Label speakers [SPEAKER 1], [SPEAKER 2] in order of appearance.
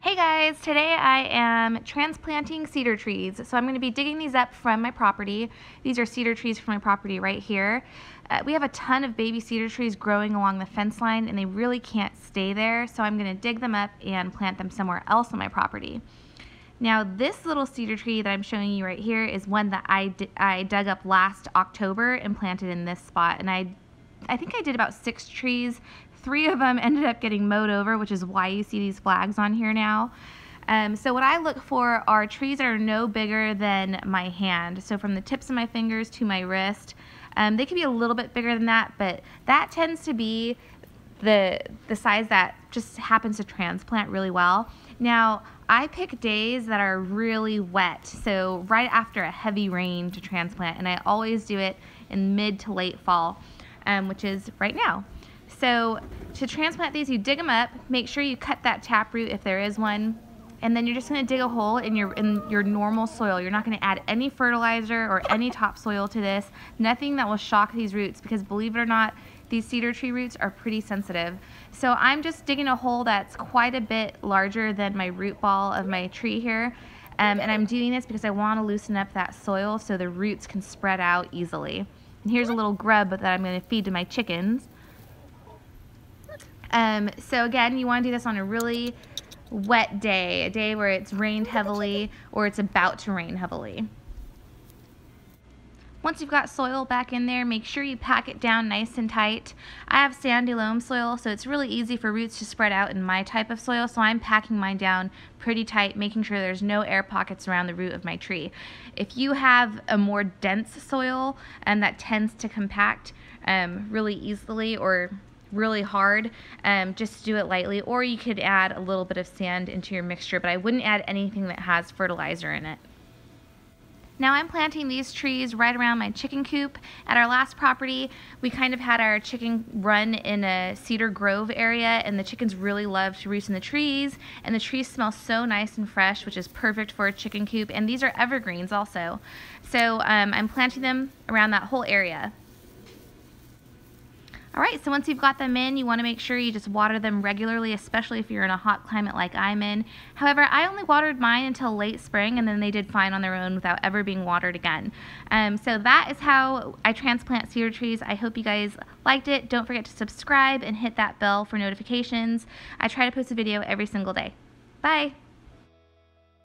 [SPEAKER 1] Hey guys, today I am transplanting cedar trees. So I'm going to be digging these up from my property. These are cedar trees from my property right here. Uh, we have a ton of baby cedar trees growing along the fence line and they really can't stay there. So I'm going to dig them up and plant them somewhere else on my property. Now this little cedar tree that I'm showing you right here is one that I, I dug up last October and planted in this spot. And I, I think I did about six trees Three of them ended up getting mowed over, which is why you see these flags on here now. Um, so what I look for are trees that are no bigger than my hand. So from the tips of my fingers to my wrist. Um, they can be a little bit bigger than that, but that tends to be the, the size that just happens to transplant really well. Now, I pick days that are really wet, so right after a heavy rain to transplant, and I always do it in mid to late fall, um, which is right now. So to transplant these, you dig them up, make sure you cut that taproot if there is one, and then you're just gonna dig a hole in your in your normal soil. You're not gonna add any fertilizer or any topsoil to this, nothing that will shock these roots because believe it or not, these cedar tree roots are pretty sensitive. So I'm just digging a hole that's quite a bit larger than my root ball of my tree here. Um, and I'm doing this because I want to loosen up that soil so the roots can spread out easily. And here's a little grub that I'm going to feed to my chickens. Um, so again, you want to do this on a really wet day, a day where it's rained heavily or it's about to rain heavily. Once you've got soil back in there, make sure you pack it down nice and tight. I have sandy loam soil, so it's really easy for roots to spread out in my type of soil, so I'm packing mine down pretty tight, making sure there's no air pockets around the root of my tree. If you have a more dense soil and that tends to compact um, really easily or really hard, um, just do it lightly. Or you could add a little bit of sand into your mixture, but I wouldn't add anything that has fertilizer in it. Now I'm planting these trees right around my chicken coop. At our last property, we kind of had our chicken run in a cedar grove area and the chickens really love to roost in the trees and the trees smell so nice and fresh, which is perfect for a chicken coop. And these are evergreens also. So um, I'm planting them around that whole area. All right, so once you've got them in, you want to make sure you just water them regularly, especially if you're in a hot climate like I'm in. However, I only watered mine until late spring, and then they did fine on their own without ever being watered again. Um, so that is how I transplant cedar trees. I hope you guys liked it. Don't forget to subscribe and hit that bell for notifications. I try to post a video every single day. Bye.